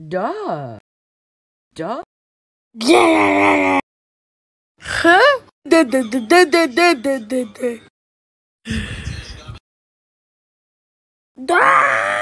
Duh, duh, Yeah. Huh? Duh. da da da da da da da. Da.